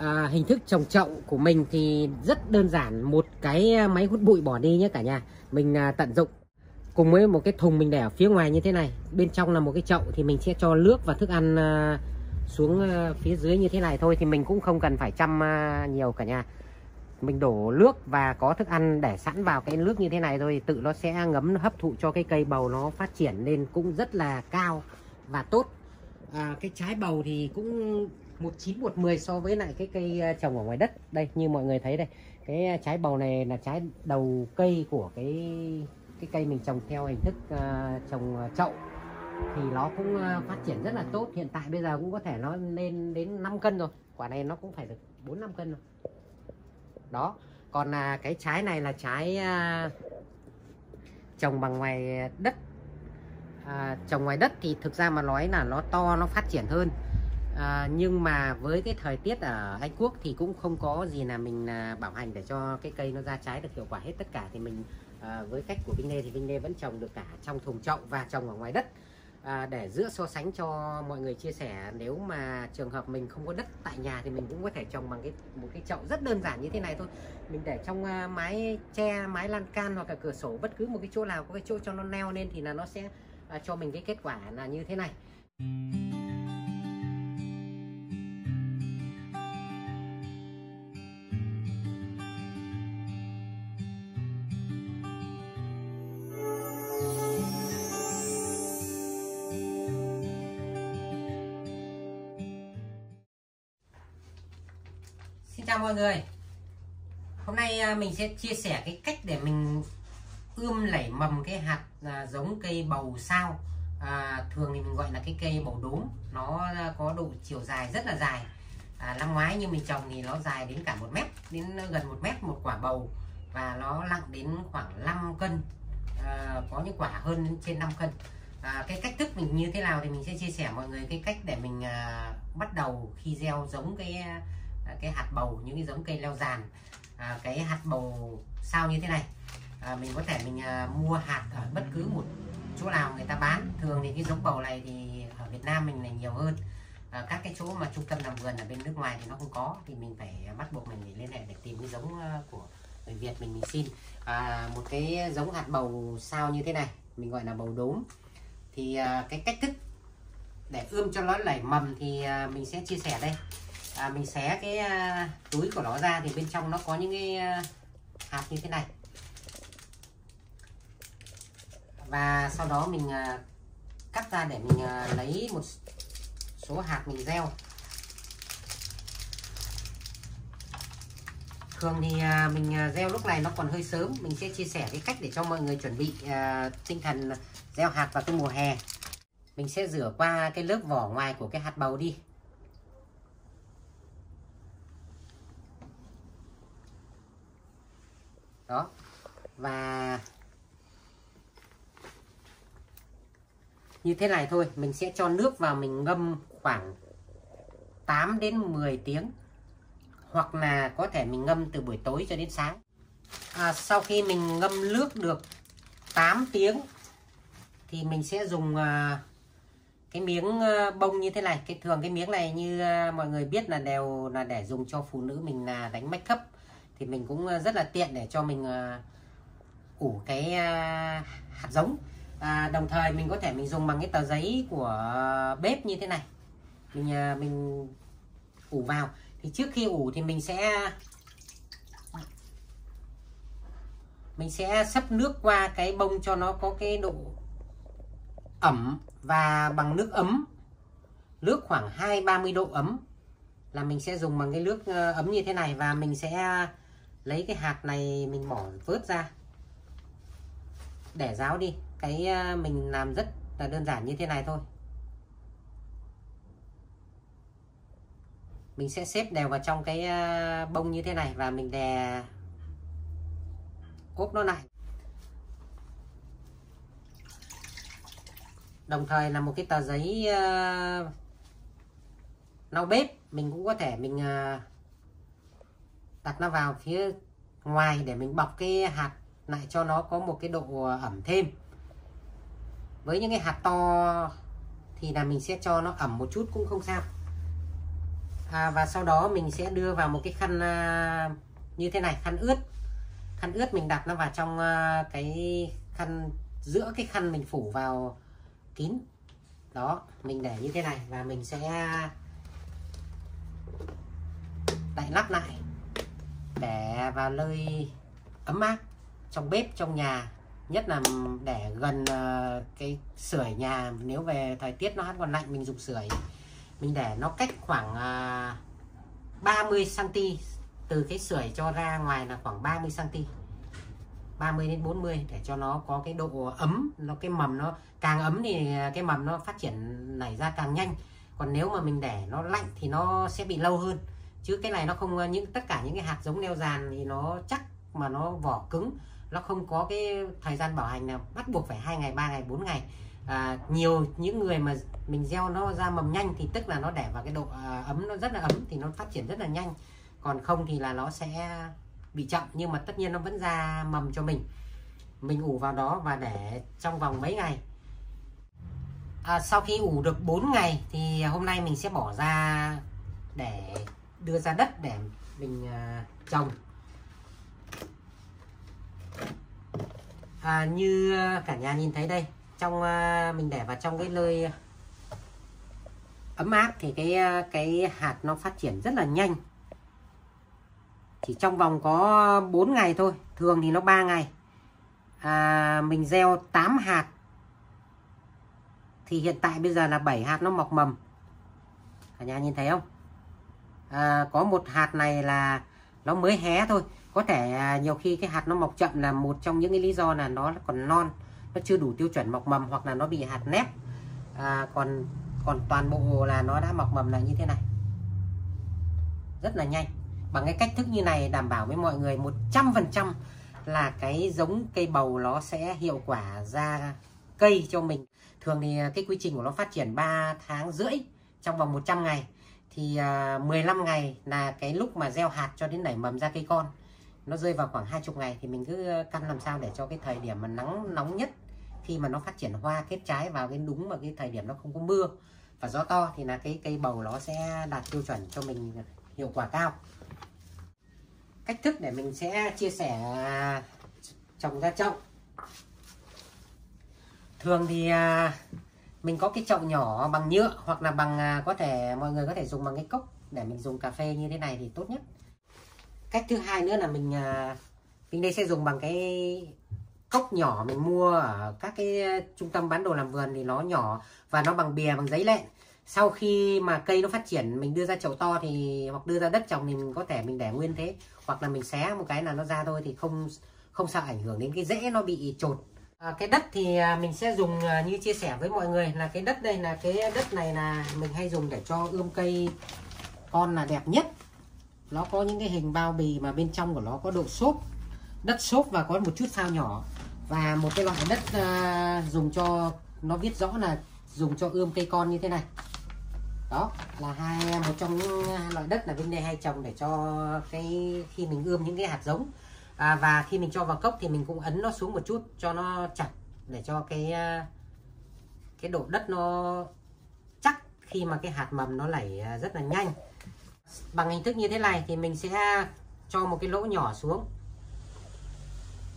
à, hình thức trồng chậu của mình thì rất đơn giản. Một cái à, máy hút bụi bỏ đi nhé cả nhà. Mình à, tận dụng. Cùng với một cái thùng mình để ở phía ngoài như thế này. Bên trong là một cái chậu thì mình sẽ cho nước và thức ăn à, xuống à, phía dưới như thế này thôi. Thì mình cũng không cần phải chăm à, nhiều cả nhà. Mình đổ nước và có thức ăn để sẵn vào cái nước như thế này thôi. Tự nó sẽ ngấm hấp thụ cho cái cây bầu nó phát triển lên cũng rất là cao và tốt. À, cái trái bầu thì cũng một chín một mười so với lại cái cây à, trồng ở ngoài đất. Đây như mọi người thấy đây cái à, trái bầu này là trái đầu cây của cái cái cây mình trồng theo hình thức uh, trồng chậu. Thì nó cũng uh, phát triển rất là tốt. Hiện tại bây giờ cũng có thể nó lên đến 5 cân rồi. Quả này nó cũng phải được 4 5 cân rồi. Đó còn là cái trái này là trái uh, trồng bằng ngoài đất. À, trồng ngoài đất thì thực ra mà nói là nó to nó phát triển hơn à, nhưng mà với cái thời tiết ở Anh Quốc thì cũng không có gì là mình à, bảo hành để cho cái cây nó ra trái được hiệu quả hết tất cả. Thì mình à, với cách của Vinh Lê thì Vinh Lê vẫn trồng được cả trong thùng chậu và trồng ở ngoài đất. À, để giữa so sánh cho mọi người chia sẻ nếu mà trường hợp mình không có đất tại nhà thì mình cũng có thể trồng bằng cái một cái chậu rất đơn giản như thế này thôi. Mình để trong uh, mái che mái lan can hoặc là cửa sổ bất cứ một cái chỗ nào có cái chỗ cho nó neo lên thì là nó sẽ uh, cho mình cái kết quả là như thế này. Chào mọi người. Hôm nay à, mình sẽ chia sẻ cái cách để mình ươm lẩy mầm cái hạt à, giống cây bầu sao. À, Thường thì mình gọi là cái cây bầu đốm. Nó à, có độ chiều dài rất là dài. À, Năm ngoái như mình trồng thì nó dài đến cả một mét Đến gần một mét một quả bầu. Và nó nặng đến khoảng 5 cân. À, Có những quả hơn trên 5 cân. À, Cái cách thức mình như thế nào thì mình sẽ chia sẻ mọi người. Cái cách để mình à, bắt đầu khi gieo giống cái À, cái hạt bầu những cái giống cây leo giàn à, cái hạt bầu sao như thế này? À, mình có thể mình à, mua hạt ở bất cứ một chỗ nào người ta bán. Thường thì cái giống bầu này thì ở Việt Nam mình là nhiều hơn. À, các cái chỗ mà trung tâm làm vườn ở bên nước ngoài thì nó không có. Thì mình phải bắt buộc mình phải liên hệ để tìm cái giống à, của người Việt mình mình xin. À, một cái giống hạt bầu sao như thế này mình gọi là bầu đốm. Thì à, cái cách thức để ươm cho nó nảy mầm thì à, mình sẽ chia sẻ đây à, mình xé cái à, túi của nó ra thì bên trong nó có những cái à, hạt như thế này. Và sau đó mình à, cắt ra để mình à, lấy một số hạt mình gieo. Thường thì à, mình à, gieo lúc này nó còn hơi sớm. Mình sẽ chia sẻ cái cách để cho mọi người chuẩn bị à, tinh thần gieo hạt vào cái mùa hè. Mình sẽ rửa qua cái lớp vỏ ngoài của cái hạt bầu đi. Đó. Và như thế này thôi mình sẽ cho nước vào mình ngâm khoảng 8 đến 10 tiếng hoặc là có thể mình ngâm từ buổi tối cho đến sáng. À, sau khi mình ngâm nước được 8 tiếng thì mình sẽ dùng à, cái miếng à, bông như thế này. Cái thường cái miếng này như à, mọi người biết là đều là để dùng cho phụ nữ mình là đánh make up thì mình cũng ờ, rất là tiện để cho mình ờ, ủ cái ờ, hạt giống. À, đồng thời mình có thể mình dùng bằng cái tờ giấy của bếp như thế này. Mình mình ủ vào. Thì trước khi ủ thì mình sẽ mình sẽ sắp nước qua cái bông cho nó có cái độ ẩm và bằng nước ấm. Nước khoảng 2 30 độ ấm là mình sẽ dùng bằng cái nước ấm như thế này và mình sẽ lấy cái hạt này mình bỏ vớt ra. Để ráo đi. Cái ờ, mình làm rất là đơn giản như thế này thôi. Mình sẽ xếp đều vào trong cái ờ, bông như thế này và mình đè ốp nó lại. Đồng thời là một cái tờ giấy uh, lau bếp. Mình cũng có thể mình uh, đặt nó vào phía ngoài để mình bọc cái hạt lại cho nó có một cái độ ẩm thêm. Với những cái hạt to thì là mình sẽ cho nó ẩm một chút cũng không sao. À, và sau đó mình sẽ đưa vào một cái khăn à, như thế này khăn ướt. Khăn ướt mình đặt nó vào trong à, cái khăn giữa cái khăn mình phủ vào kín. Đó mình để như thế này và mình sẽ à, đậy lắp lại để vào nơi ấm áp trong bếp trong nhà. Nhất là để gần uh, cái sưởi nhà. Nếu về thời tiết nó còn lạnh mình dùng sưởi. Mình để nó cách khoảng uh, 30 cm từ cái sưởi cho ra ngoài là khoảng 30 cm 30 đến 40 để cho nó có cái độ ấm. Nó cái mầm nó càng ấm thì cái mầm nó phát triển nảy ra càng nhanh. Còn nếu mà mình để nó lạnh thì nó sẽ bị lâu hơn chứ cái này nó không những tất cả những cái hạt giống leo giàn thì nó chắc mà nó vỏ cứng. Nó không có cái thời gian bảo hành nào bắt buộc phải hai ngày ba ngày bốn ngày. À, nhiều những người mà mình gieo nó ra mầm nhanh thì tức là nó để vào cái độ à, ấm nó rất là ấm thì nó phát triển rất là nhanh. Còn không thì là nó sẽ bị chậm nhưng mà tất nhiên nó vẫn ra mầm cho mình. Mình ủ vào đó và để trong vòng mấy ngày. À, sau khi ủ được 4 ngày thì hôm nay mình sẽ bỏ ra để đưa ra đất để mình uh, trồng. À, như cả nhà nhìn thấy đây trong uh, mình để vào trong cái nơi ấm áp thì cái à, cái hạt nó phát triển rất là nhanh. Chỉ trong vòng có 4 ngày thôi thường thì nó 3 ngày. À, mình gieo 8 hạt. Thì hiện tại bây giờ là 7 hạt nó mọc mầm. Cả nhà nhìn thấy không? À, có một hạt này là nó mới hé thôi. Có thể à, nhiều khi cái hạt nó mọc chậm là một trong những cái lý do là nó còn non nó chưa đủ tiêu chuẩn mọc mầm hoặc là nó bị hạt nép. À, còn còn toàn bộ là nó đã mọc mầm là như thế này. Rất là nhanh. Bằng cái cách thức như này đảm bảo với mọi người 100% là cái giống cây bầu nó sẽ hiệu quả ra cây cho mình. Thường thì à, cái quy trình của nó phát triển 3 tháng rưỡi trong vòng 100 ngày thì à, 15 ngày là cái lúc mà gieo hạt cho đến nảy mầm ra cây con. Nó rơi vào khoảng 20 ngày thì mình cứ ờ, căn làm sao để cho cái thời điểm mà nắng nóng nhất khi mà nó phát triển hoa kết trái vào cái đúng mà cái thời điểm nó không có mưa và gió to thì là cái cây bầu nó sẽ đạt tiêu chuẩn cho mình hiệu quả cao. Cách thức để mình sẽ chia sẻ à, trồng ra chậu thường thì à, mình có cái chậu nhỏ bằng nhựa hoặc là bằng à, có thể, mọi người có thể dùng bằng cái cốc để mình dùng cà phê như thế này thì tốt nhất. Cách thứ hai nữa là mình à, mình đây sẽ dùng bằng cái cốc nhỏ mình mua ở các cái trung tâm bán đồ làm vườn thì nó nhỏ và nó bằng bìa, bằng giấy lẹn. Sau khi mà cây nó phát triển, mình đưa ra chậu to thì, hoặc đưa ra đất trồng thì mình có thể mình để nguyên thế. Hoặc là mình xé một cái là nó ra thôi thì không không sao ảnh hưởng đến cái rễ nó bị trột à, cái đất thì à, mình sẽ dùng à, như chia sẻ với mọi người là cái đất đây là cái đất này là mình hay dùng để cho ươm cây con là đẹp nhất. Nó có những cái hình bao bì mà bên trong của nó có độ xốp đất xốp và có một chút sao nhỏ. Và một cái loại đất à, dùng cho nó viết rõ là dùng cho ươm cây con như thế này. Đó là hai một trong những à, loại đất là bên đây hay trồng để cho cái khi mình ươm những cái hạt giống à, và khi mình cho vào cốc thì mình cũng ấn nó xuống một chút cho nó chặt để cho cái à, cái độ đất nó chắc khi mà cái hạt mầm nó lẩy à, rất là nhanh. Bằng hình thức như thế này thì mình sẽ cho một cái lỗ nhỏ xuống.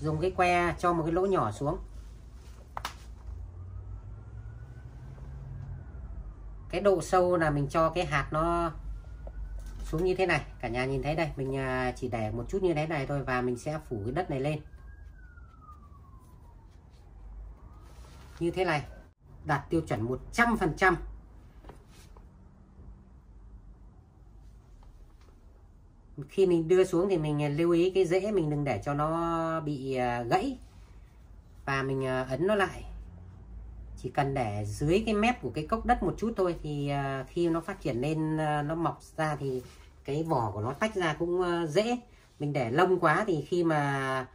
Dùng cái que cho một cái lỗ nhỏ xuống. Cái độ sâu là mình cho cái hạt nó xuống như thế này, cả nhà nhìn thấy đây, mình à, chỉ để một chút như thế này thôi và mình sẽ phủ cái đất này lên. Như thế này, đạt tiêu chuẩn 100% khi mình đưa xuống thì mình lưu ý cái rễ mình đừng để cho nó bị à, gãy. Và mình à, ấn nó lại chỉ cần để dưới cái mép của cái cốc đất một chút thôi thì à, khi nó phát triển lên à, nó mọc ra thì cái vỏ của nó tách ra cũng à, dễ. Mình để lông quá thì khi mà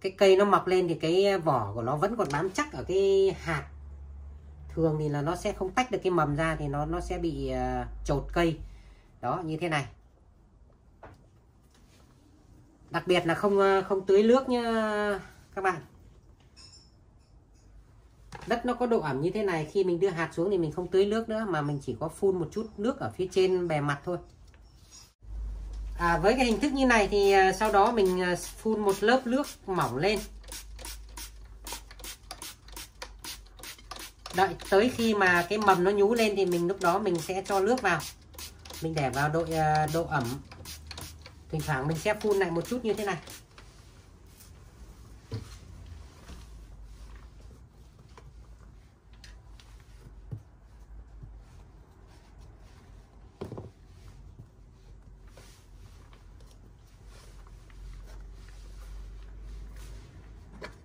cái cây nó mọc lên thì cái vỏ của nó vẫn còn bám chắc ở cái hạt. Thường thì là nó sẽ không tách được cái mầm ra thì nó nó sẽ bị uh, trột cây. Đó như thế này. Đặc biệt là không không tưới nước nhá các bạn đất nó có độ ẩm như thế này khi mình đưa hạt xuống thì mình không tưới nước nữa mà mình chỉ có phun một chút nước ở phía trên bề mặt thôi. À, với cái hình thức như này thì à, sau đó mình à, phun một lớp nước mỏng lên. Đợi tới khi mà cái mầm nó nhú lên thì mình lúc đó mình sẽ cho nước vào. Mình để vào độ à, độ ẩm. Thỉnh thoảng mình sẽ phun lại một chút như thế này.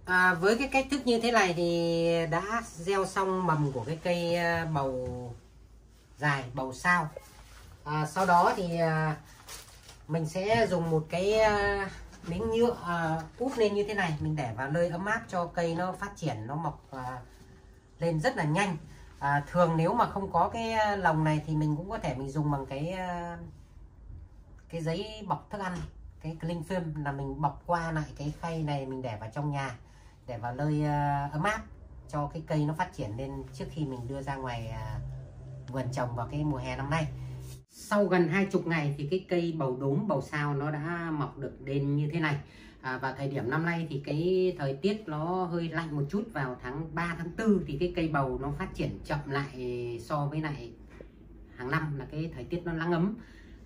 À, với cái cách thức như thế này thì đã gieo xong mầm của cái cây à, bầu dài bầu sao. À, sau đó thì à, mình sẽ dùng một cái à, miếng nhựa à, úp lên như thế này. Mình để vào nơi ấm áp cho cây nó phát triển nó mọc à, lên rất là nhanh. À, thường nếu mà không có cái à, lồng này thì mình cũng có thể mình dùng bằng cái à, cái giấy bọc thức ăn cái cling film là mình bọc qua lại cái khay này mình để vào trong nhà để vào nơi uh, ấm áp cho cái cây nó phát triển lên trước khi mình đưa ra ngoài uh, vườn trồng vào cái mùa hè năm nay. Sau gần hai chục ngày thì cái cây bầu đốm bầu sao nó đã mọc được lên như thế này. À, và thời điểm năm nay thì cái thời tiết nó hơi lạnh một chút. Vào tháng 3 tháng 4 thì cái cây bầu nó phát triển chậm lại so với lại hàng năm là cái thời tiết nó nắng ấm.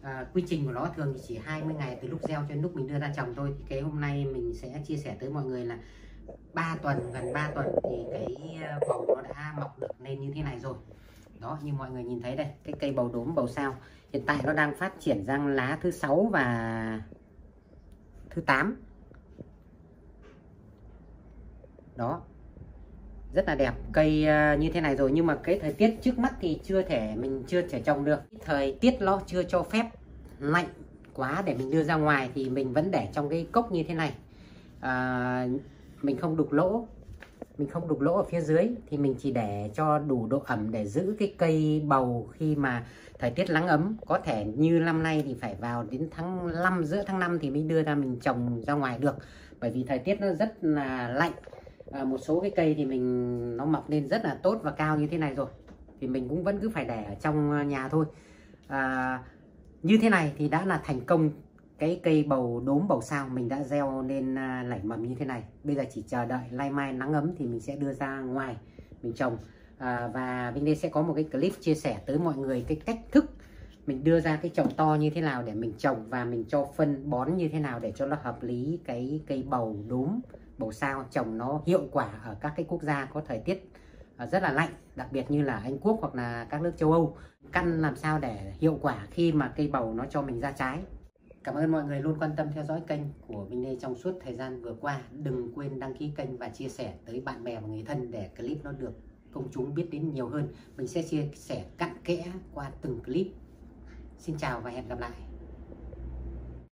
À, quy trình của nó thường thì chỉ 20 ngày từ lúc gieo cho đến lúc mình đưa ra trồng thôi. Thì cái hôm nay mình sẽ chia sẻ tới mọi người là 3 tuần gần 3 tuần thì cái ờ, bầu nó đã mọc được lên như thế này rồi. Đó như mọi người nhìn thấy đây cái cây bầu đốm bầu sao. Hiện tại nó đang phát triển răng lá thứ sáu và thứ 8 đó rất là đẹp. Cây ờ, như thế này rồi nhưng mà cái thời tiết trước mắt thì chưa thể mình chưa thể trồng được. Thời tiết nó chưa cho phép lạnh quá để mình đưa ra ngoài thì mình vẫn để trong cái cốc như thế này. À, mình không đục lỗ. Mình không đục lỗ ở phía dưới thì mình chỉ để cho đủ độ ẩm để giữ cái cây bầu khi mà thời tiết nắng ấm. Có thể như năm nay thì phải vào đến tháng 5 giữa tháng 5 thì mới đưa ra mình trồng ra ngoài được. Bởi vì thời tiết nó rất là lạnh. À, một số cái cây thì mình nó mọc lên rất là tốt và cao như thế này rồi. Thì mình cũng vẫn cứ phải để ở trong nhà thôi. À, như thế này thì đã là thành công cái cây bầu đốm bầu sao mình đã gieo lên à, lảy mầm như thế này. Bây giờ chỉ chờ đợi lai mai nắng ấm thì mình sẽ đưa ra ngoài mình trồng. À, và Vinh Lê sẽ có một cái clip chia sẻ tới mọi người cái cách thức mình đưa ra cái trồng to như thế nào để mình trồng và mình cho phân bón như thế nào để cho nó hợp lý cái cây bầu đốm bầu sao trồng nó hiệu quả ở các cái quốc gia có thời tiết à, rất là lạnh đặc biệt như là Anh Quốc hoặc là các nước châu Âu. Căn làm sao để hiệu quả khi mà cây bầu nó cho mình ra trái. Cảm ơn mọi người luôn quan tâm theo dõi kênh của Minh Lê trong suốt thời gian vừa qua. Đừng quên đăng ký kênh và chia sẻ tới bạn bè và người thân để clip nó được công chúng biết đến nhiều hơn. Mình sẽ chia sẻ cặn kẽ qua từng clip. Xin chào và hẹn gặp lại.